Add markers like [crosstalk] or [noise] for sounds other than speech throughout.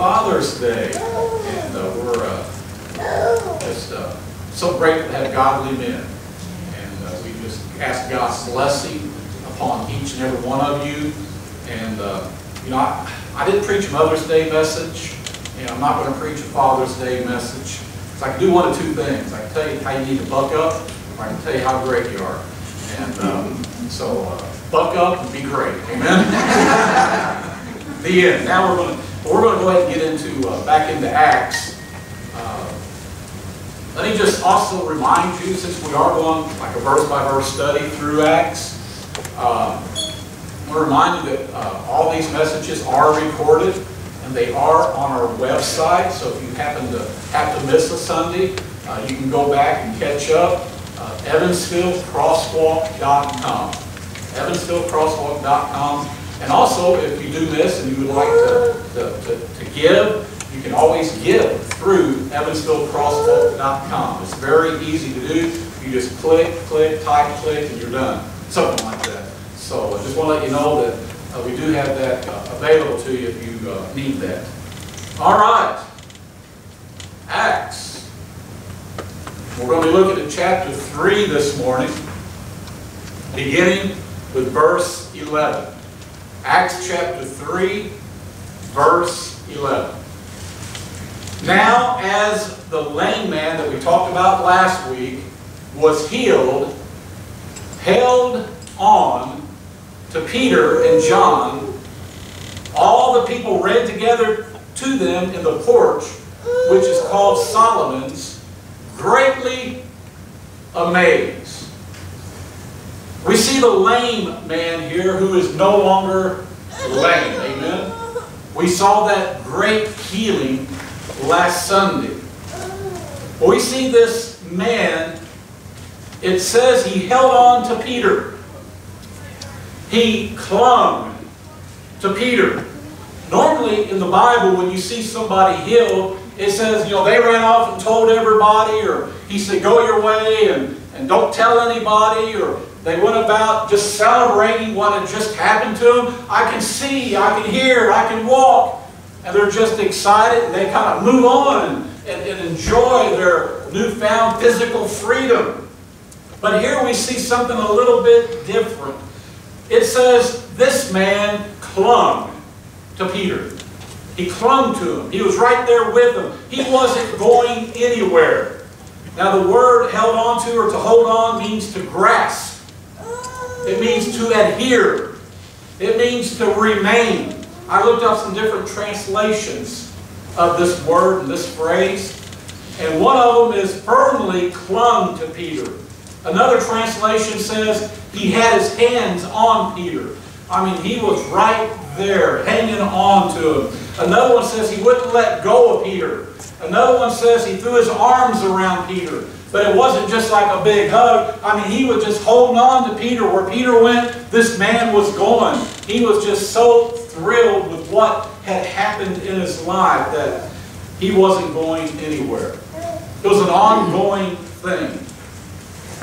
Father's Day. And uh, we're uh, just uh, so grateful to have godly men. And uh, we just ask God's blessing upon each and every one of you. And, uh, you know, I, I didn't preach a Mother's Day message, and I'm not going to preach a Father's Day message. So I can do one of two things. I can tell you how you need to buck up, or I can tell you how great you are. And um, so, buck up and be great. Amen? [laughs] the end. Now we're going to we're going to go ahead and get into uh, back into Acts. Uh, let me just also remind you, since we are going like a verse by verse study through Acts, uh, to remind you that uh, all these messages are recorded and they are on our website. So if you happen to have to miss a Sunday, uh, you can go back and catch up. Uh, EvansvilleCrosswalk.com. EvansvilleCrosswalk.com. And also, if you do miss and you would like to, to, to, to give, you can always give through EvansvilleCrosswalk.com. It's very easy to do. You just click, click, type, click, and you're done. Something like that. So I just want to let you know that uh, we do have that uh, available to you if you uh, need that. All right. Acts. We're going to be looking at chapter 3 this morning, beginning with verse 11. Acts chapter 3, verse 11. Now, as the lame man that we talked about last week was healed, held on to Peter and John, all the people ran together to them in the porch, which is called Solomon's, greatly amazed. We see the lame man here who is no longer lame. Amen. We saw that great healing last Sunday. We see this man, it says he held on to Peter. He clung to Peter. Normally in the Bible, when you see somebody healed, it says, you know, they ran off and told everybody, or he said, go your way and, and don't tell anybody, or they went about just celebrating what had just happened to them. I can see, I can hear, I can walk. And they're just excited and they kind of move on and, and enjoy their newfound physical freedom. But here we see something a little bit different. It says, this man clung to Peter. He clung to him. He was right there with him. He wasn't going anywhere. Now the word held on to or to hold on means to grasp. It means to adhere. It means to remain. I looked up some different translations of this word and this phrase. And one of them is firmly clung to Peter. Another translation says he had his hands on Peter. I mean, he was right there, hanging on to him. Another one says he wouldn't let go of Peter. Another one says he threw his arms around Peter. But it wasn't just like a big hug. I mean, he was just holding on to Peter. Where Peter went, this man was going. He was just so thrilled with what had happened in his life that he wasn't going anywhere. It was an ongoing thing.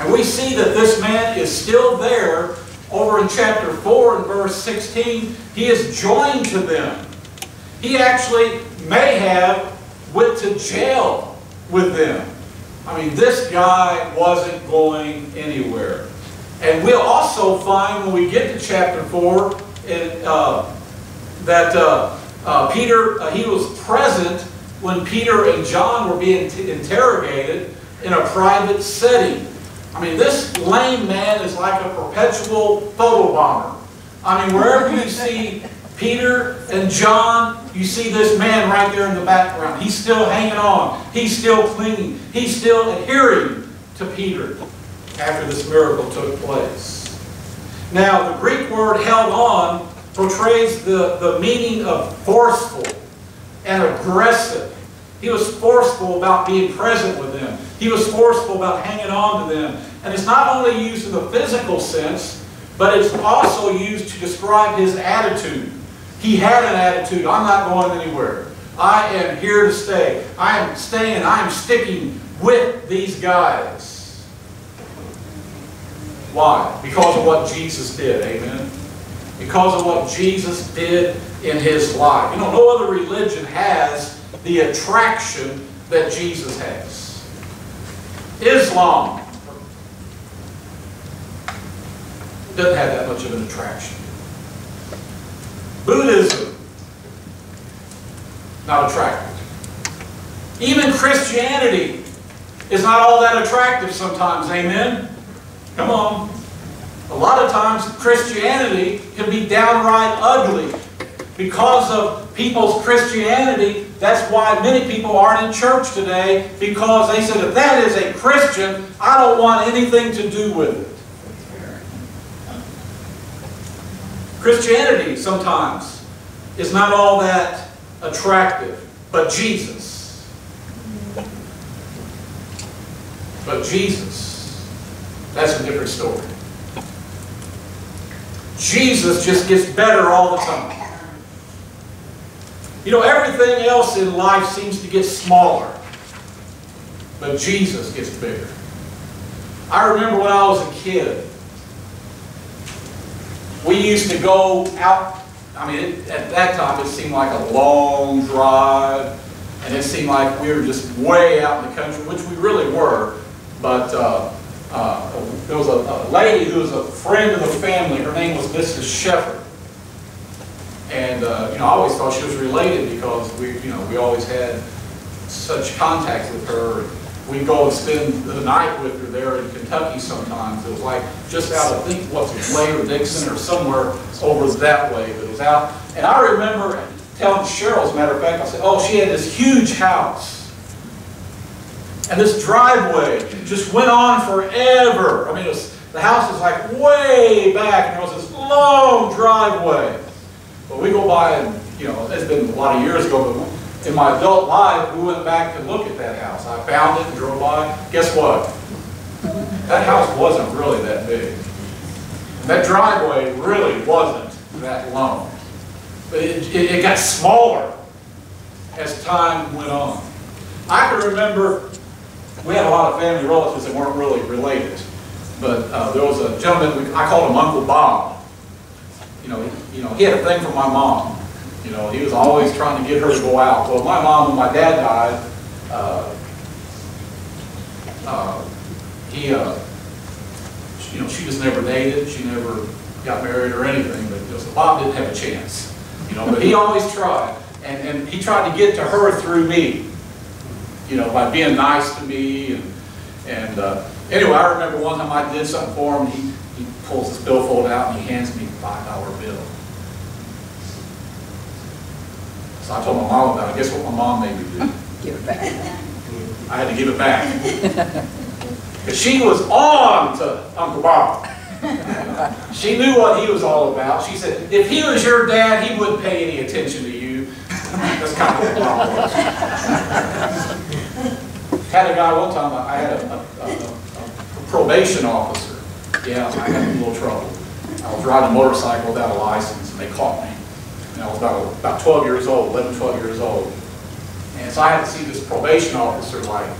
And we see that this man is still there over in chapter 4 and verse 16. He is joined to them. He actually may have went to jail with them. I mean, this guy wasn't going anywhere. And we'll also find when we get to chapter 4 it, uh, that uh, uh, Peter, uh, he was present when Peter and John were being interrogated in a private setting. I mean, this lame man is like a perpetual photo bomber. I mean, wherever you see Peter and John, you see this man right there in the background. He's still hanging on. He's still clinging. He's still adhering to Peter after this miracle took place. Now, the Greek word held on portrays the, the meaning of forceful and aggressive. He was forceful about being present with them. He was forceful about hanging on to them. And it's not only used in the physical sense, but it's also used to describe his attitude. He had an attitude, I'm not going anywhere. I am here to stay. I am staying, I am sticking with these guys. Why? Because of what Jesus did, amen? because of what Jesus did in his life. You know, no other religion has the attraction that Jesus has. Islam doesn't have that much of an attraction. Buddhism, not attractive. Even Christianity is not all that attractive sometimes, amen? Come on. A lot of times Christianity can be downright ugly. Because of people's Christianity, that's why many people aren't in church today, because they said, if that is a Christian, I don't want anything to do with it. Christianity sometimes is not all that attractive, but Jesus. But Jesus, that's a different story. Jesus just gets better all the time. You know, everything else in life seems to get smaller, but Jesus gets bigger. I remember when I was a kid, we used to go out, I mean, it, at that time it seemed like a long drive, and it seemed like we were just way out in the country, which we really were, but uh, uh, there was a, a, lady who was a friend of the family. Her name was Mrs. Shepherd. And, uh, you know, I always thought she was related because we, you know, we always had such contact with her. We'd go and spend the night with her there in Kentucky sometimes. It was like just out of, I think, what's it, Blair or Dixon or somewhere over that way. It was out. And I remember telling Cheryl, as a matter of fact, I said, oh, she had this huge house. And this driveway just went on forever. I mean, was, the house was like way back, and there was this long driveway. But we go by, and you know, it's been a lot of years ago, but in my adult life, we went back to look at that house. I found it and drove by. Guess what? That house wasn't really that big. And that driveway really wasn't that long. But it, it, it got smaller as time went on. I can remember we had a lot of family relatives that weren't really related. But uh, there was a gentleman, I called him Uncle Bob. You know, he, you know, he had a thing for my mom. You know, he was always trying to get her to go out. Well, my mom, when my dad died, uh, uh, he, uh, you know, she just never dated. She never got married or anything. But Bob didn't have a chance. You know, but he always tried, and and he tried to get to her through me you know, by being nice to me. And, and uh, anyway, I remember one time I did something for him. He, he pulls this billfold out and he hands me a $5 bill. So I told my mom about it. Guess what my mom made me do? [laughs] Give it back. I had to give it back. Because she was on to Uncle Bob. she knew what he was all about. She said, if he was your dad, he wouldn't pay any attention to you. That's kind of what Bob was. Had a guy one time, I had a, a, a, a probation officer. Yeah, I had a little trouble. I was riding a motorcycle without a license, and they caught me. And I was about, about 12 years old, 11, 12 years old. And so I had to see this probation officer like,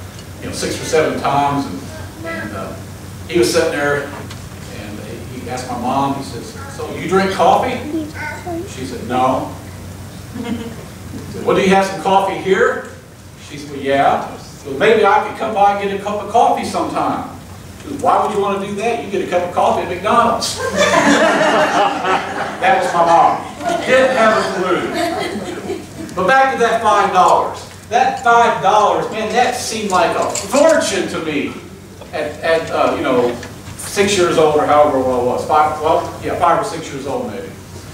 you know, six or seven times. And, and uh, he was sitting there, and he asked my mom, he says, so you drink coffee? She said, no. Said, [laughs] well, do you have some coffee here? She said, well, yeah. So maybe I could come by and get a cup of coffee sometime. Why would you want to do that? You get a cup of coffee at McDonald's. [laughs] that was my mom. Didn't have a clue. But back to that $5. That $5, man, that seemed like a fortune to me at, at uh, you know, six years old or however old I was. Five, well, yeah, five or six years old maybe.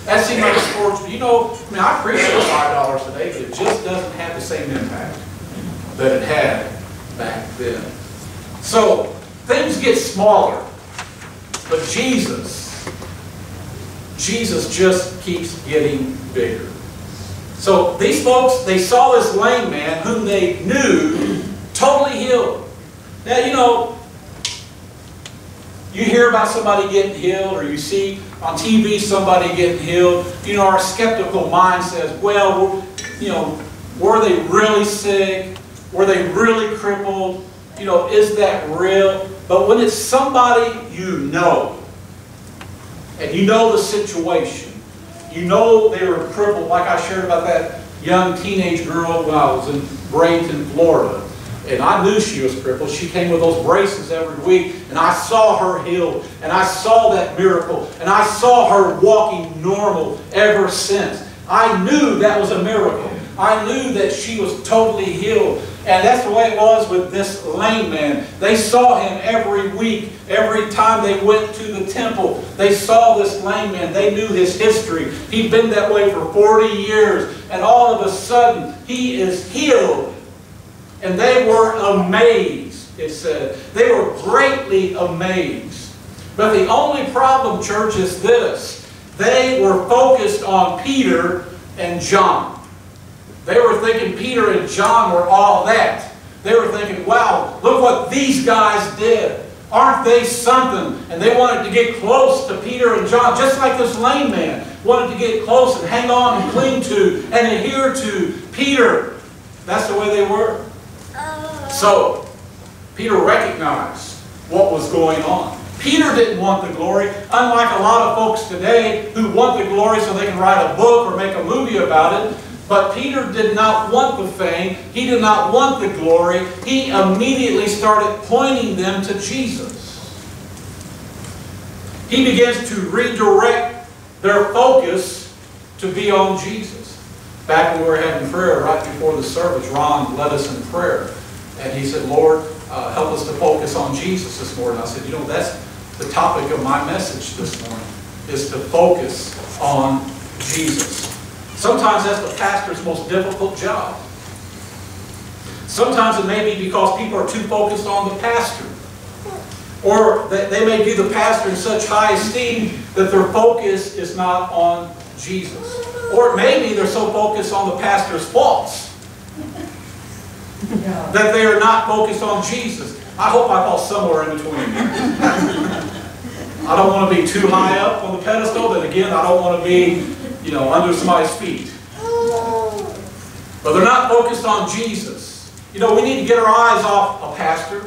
That seemed like a fortune. You know, I mean, I appreciate $5 today, but it just doesn't have the same impact that it had back then. So things get smaller, but Jesus, Jesus just keeps getting bigger. So these folks, they saw this lame man whom they knew totally healed. Now, you know, you hear about somebody getting healed or you see on TV somebody getting healed, you know, our skeptical mind says, well, you know, were they really sick? Were they really crippled? You know, is that real? But when it's somebody you know, and you know the situation, you know they were crippled, like I shared about that young teenage girl when I was in Bradenton, Florida. And I knew she was crippled. She came with those braces every week, and I saw her healed, and I saw that miracle, and I saw her walking normal ever since. I knew that was a miracle. I knew that she was totally healed. And that's the way it was with this lame man. They saw him every week, every time they went to the temple. They saw this lame man. They knew his history. He'd been that way for 40 years. And all of a sudden, he is healed. And they were amazed, it said. They were greatly amazed. But the only problem, church, is this. They were focused on Peter and John. They were thinking Peter and John were all that. They were thinking, wow, look what these guys did. Aren't they something? And they wanted to get close to Peter and John, just like this lame man wanted to get close and hang on and cling to and adhere to Peter. That's the way they were. So, Peter recognized what was going on. Peter didn't want the glory, unlike a lot of folks today who want the glory so they can write a book or make a movie about it. But Peter did not want the fame. He did not want the glory. He immediately started pointing them to Jesus. He begins to redirect their focus to be on Jesus. Back when we were having prayer right before the service, Ron led us in prayer. And he said, Lord, uh, help us to focus on Jesus this morning. I said, you know, that's the topic of my message this morning, is to focus on Jesus. Sometimes that's the pastor's most difficult job. Sometimes it may be because people are too focused on the pastor. Or they may view the pastor in such high esteem that their focus is not on Jesus. Or it may be they're so focused on the pastor's faults that they are not focused on Jesus. I hope I fall somewhere in between. I don't want to be too high up on the pedestal, but again, I don't want to be you know, under somebody's feet. But they're not focused on Jesus. You know, we need to get our eyes off a pastor.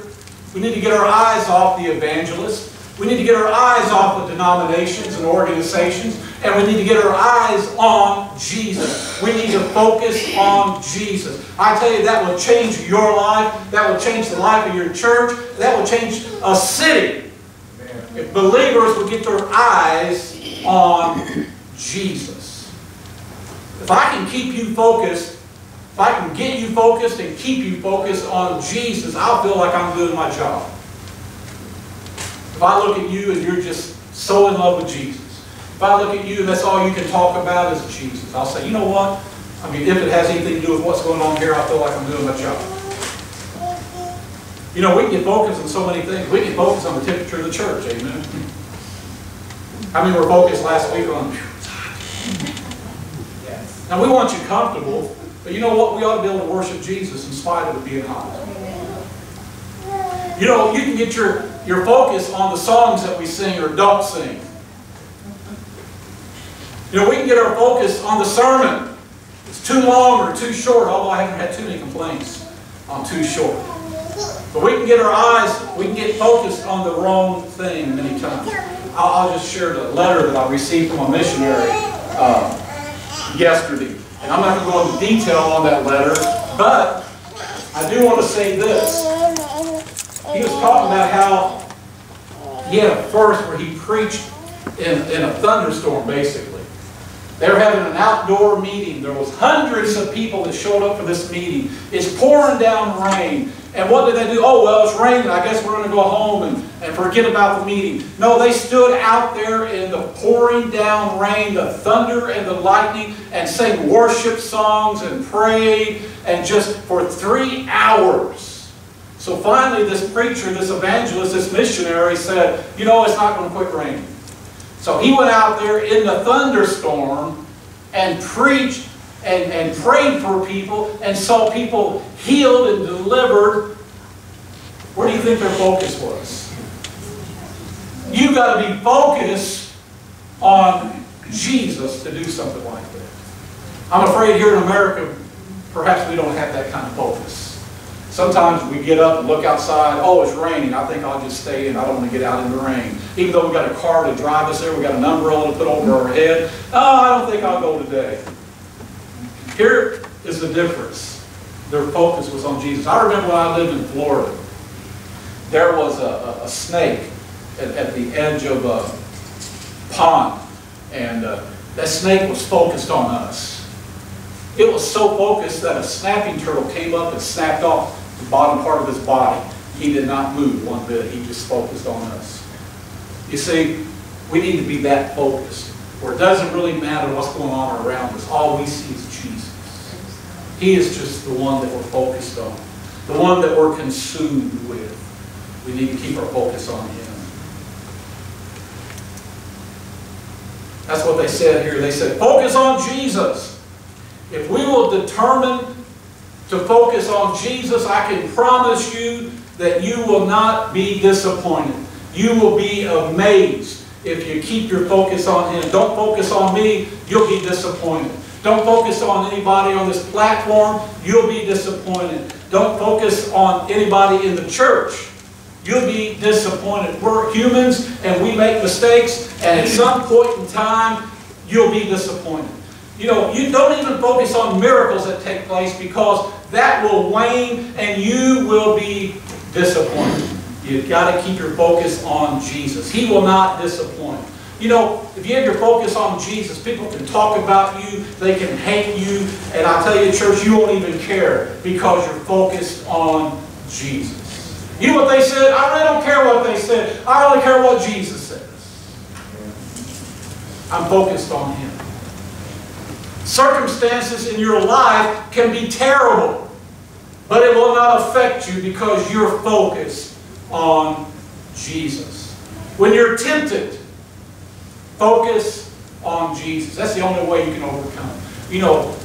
We need to get our eyes off the evangelist. We need to get our eyes off the denominations and organizations. And we need to get our eyes on Jesus. We need to focus on Jesus. I tell you, that will change your life. That will change the life of your church. That will change a city. If believers would get their eyes on Jesus. If I can keep you focused, if I can get you focused and keep you focused on Jesus, I'll feel like I'm doing my job. If I look at you and you're just so in love with Jesus, if I look at you and that's all you can talk about is Jesus, I'll say, you know what? I mean, if it has anything to do with what's going on here, I feel like I'm doing my job. You know, we can get focused on so many things. We can focus on the temperature of the church, amen? How many were focused last week on, now we want you comfortable, but you know what? We ought to be able to worship Jesus in spite of it being hot. You know, you can get your, your focus on the songs that we sing or don't sing. You know, we can get our focus on the sermon. It's too long or too short, although I haven't had too many complaints on too short. But we can get our eyes, we can get focused on the wrong thing many times. I'll, I'll just share the letter that I received from a missionary. Uh, yesterday. And I'm not going to go into detail on that letter, but I do want to say this. He was talking about how he had a first where he preached in, in a thunderstorm, basically. They were having an outdoor meeting. There was hundreds of people that showed up for this meeting. It's pouring down rain. And what did they do? Oh, well, it's raining. I guess we're going to go home and, and forget about the meeting. No, they stood out there in the pouring down rain, the thunder and the lightning, and sang worship songs and prayed, and just for three hours. So finally, this preacher, this evangelist, this missionary said, you know, it's not going to quit raining. So he went out there in the thunderstorm and preached and, and prayed for people and saw people healed and delivered. Where do you think their focus was? You've got to be focused on Jesus to do something like that. I'm afraid here in America, perhaps we don't have that kind of focus. Sometimes we get up and look outside, oh, it's raining. I think I'll just stay in. I don't want to get out in the rain. Even though we've got a car to drive us there, we've got an umbrella to put over our head. Oh, I don't think I'll go today. Here is the difference. Their focus was on Jesus. I remember when I lived in Florida, there was a, a, a snake at, at, the edge of a pond, and uh, that snake was focused on us. It was so focused that a snapping turtle came up and snapped off the bottom part of his body. He did not move one bit. He just focused on us. You see, we need to be that focused, where it doesn't really matter what's going on around us. All we see is Jesus. He is just the one that we're focused on, the one that we're consumed with. We need to keep our focus on Him. That's what they said here. They said, focus on Jesus. If we will determine to focus on Jesus, I can promise you that you will not be disappointed. You will be amazed if you keep your focus on Him. Don't focus on me, you'll be disappointed. Don't focus on anybody on this platform, you'll be disappointed. Don't focus on anybody in the church. You'll be disappointed. We're humans and we make mistakes, and at some point in time, you'll be disappointed. You know, you don't even focus on miracles that take place because that will wane and you will be disappointed. You've got to keep your focus on Jesus. He will not disappoint. You know, if you have your focus on Jesus, people can talk about you, they can hate you, and I tell you, church, you won't even care because you're focused on Jesus. You know what they said? I really don't care what they said. I only care what Jesus says. I'm focused on Him. Circumstances in your life can be terrible, but it will not affect you because you're focused on Jesus. When you're tempted, focus on Jesus. That's the only way you can overcome. You know,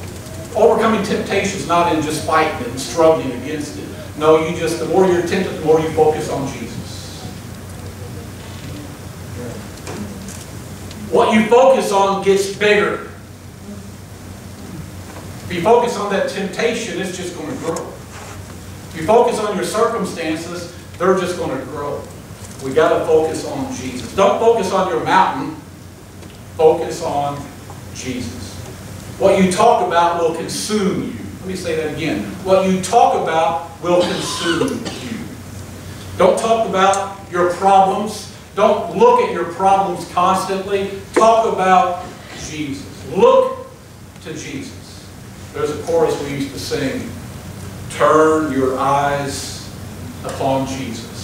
overcoming temptation is not in just fighting and struggling against it. No, you just, the more you're tempted, the more you focus on Jesus. What you focus on gets bigger. If you focus on that temptation, it's just going to grow. If you focus on your circumstances, they're just going to grow. We got to focus on Jesus. Don't focus on your mountain. Focus on Jesus. What you talk about will consume you. Let me say that again. What you talk about will consume you. Don't talk about your problems. Don't look at your problems constantly. Talk about Jesus. Look to Jesus. There's a chorus we used to sing. Turn your eyes upon Jesus.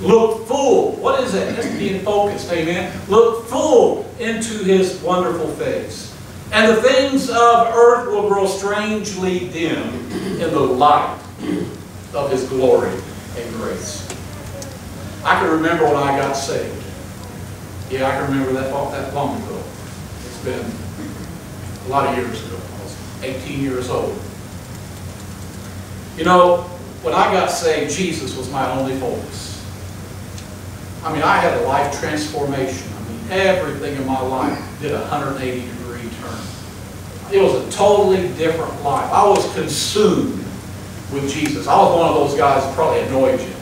Look full. What is that? That's being focused. Amen. Look full into his wonderful face. And the things of earth will grow strangely dim in the light of his glory and grace. I can remember when I got saved. Yeah, I can remember that, that long ago. It's been a lot of years ago. I was 18 years old. You know, when I got saved, Jesus was my only focus. I mean, I had a life transformation. I mean, everything in my life did a 180 degree turn. It was a totally different life. I was consumed with Jesus. I was one of those guys that probably annoyed you,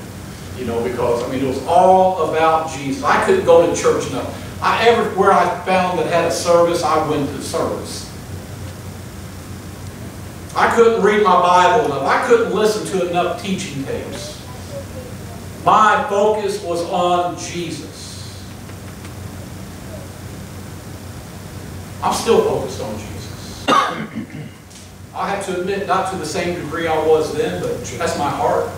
you know, because, I mean, it was all about Jesus. I couldn't go to church enough. I, everywhere I found that had a service, I went to service. I couldn't read my Bible enough. I couldn't listen to enough teaching tapes. My focus was on Jesus. I'm still focused on Jesus. [coughs] I have to admit, not to the same degree I was then, but that's my heart,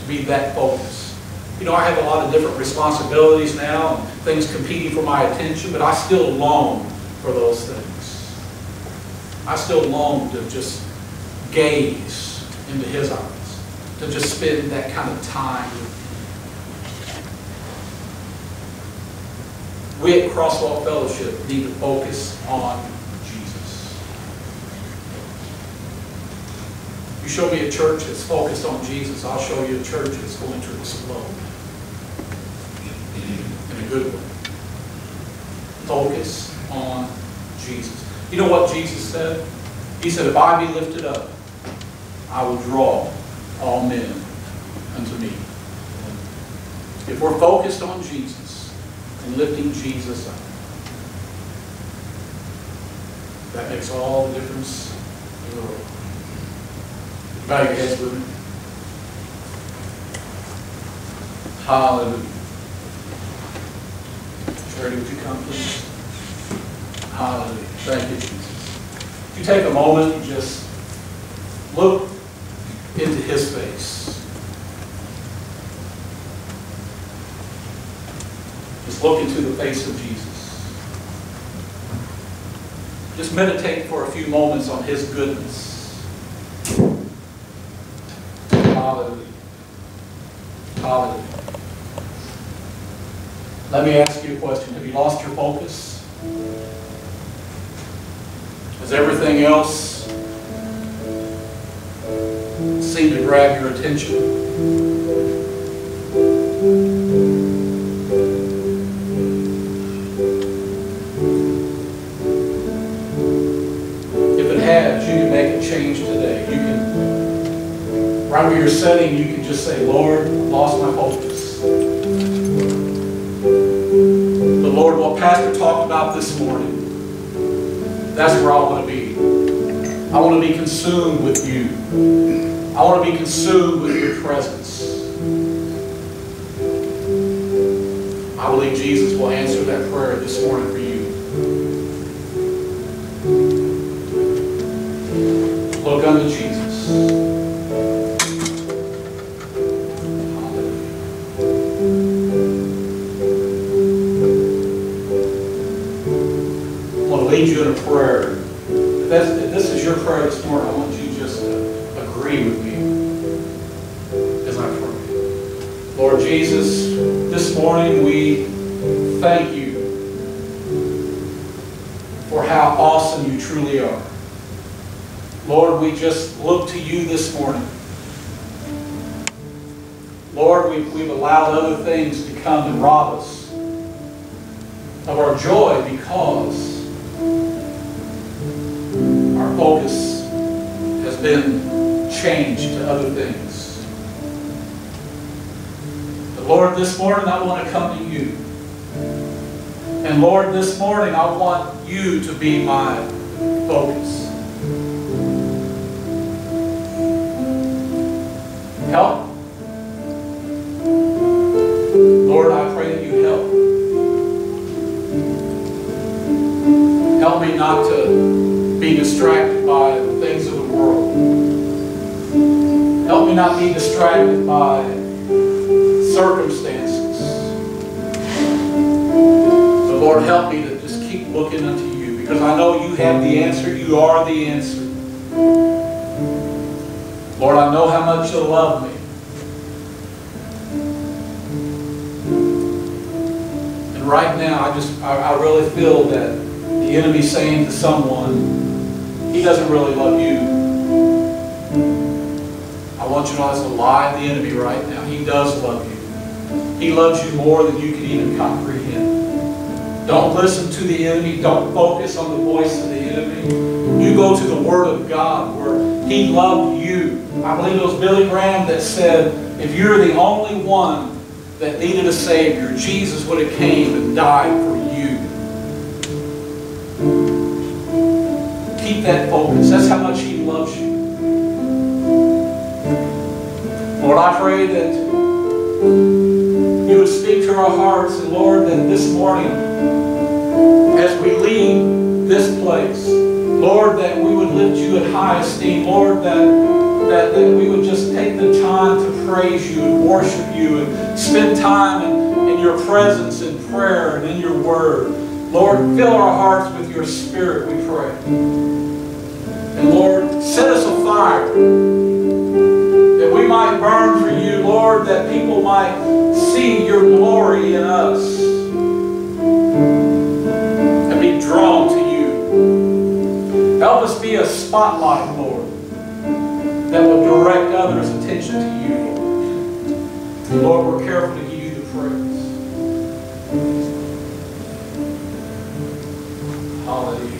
to be that focused. You know, I have a lot of different responsibilities now, and things competing for my attention, but I still long for those things. I still long to just gaze into his eyes, to just spend that kind of time. We at Crosswalk Fellowship need to focus on Jesus. You show me a church that's focused on Jesus, I'll show you a church that's going to explode. In a good way. Focus on Jesus. You know what Jesus said? He said, if I be lifted up, I will draw all men unto me. If we're focused on Jesus and lifting Jesus up, That makes all the difference in the world. Bow your heads with me. Hallelujah. Charity, would you come, please? Hallelujah. Thank you, Jesus. If you take a moment and just look into his face. Just look into the face of Jesus. Just meditate for a few moments on his goodness. Hallelujah. Hallelujah. Let me ask you a question. Have you lost your focus? Has everything else grab your attention? If it has, you can make a change today. You can, right where you're sitting, you can just say, Lord, I've lost my focus. The Lord, what Pastor talked about this morning, that's where I want to be. I want to be consumed with you. I want to be consumed with your presence. I believe Jesus will answer that prayer this morning for you. Look unto Jesus. I want to lead you in a prayer. If, if this is your prayer this morning, I want you agree with me as I pray. Lord Jesus, this morning we thank you for how awesome you truly are. Lord, we just look to you this morning. Lord, we've, we've allowed other things to come and rob us of our joy because our focus has been changed to other things. But Lord, this morning I want to come to you. And Lord, this morning I want you to be my enemy saying to someone, he doesn't really love you. I want you to know that's a lie of the enemy right now. He does love you. He loves you more than you can even comprehend. Don't listen to the enemy. Don't focus on the voice of the enemy. You go to the Word of God where He loved you. I believe it was Billy Graham that said, if you're the only one that needed a Savior, Jesus would have came and died for you. Keep that focus. That's how much He loves you. Lord, I pray that you would speak to our hearts, and Lord, that this morning, as we leave this place, Lord, that we would lift you in high esteem. Lord, that, that, that we would just take the time to praise you and worship you and spend time in, in your presence in prayer and in your word. Lord, fill our hearts with your spirit, we pray. And Lord, set us afire that we might burn for you, Lord, that people might see your glory in us and be drawn to you. Help us be a spotlight, Lord, that will direct others' attention to you, Lord. We're careful Hallelujah.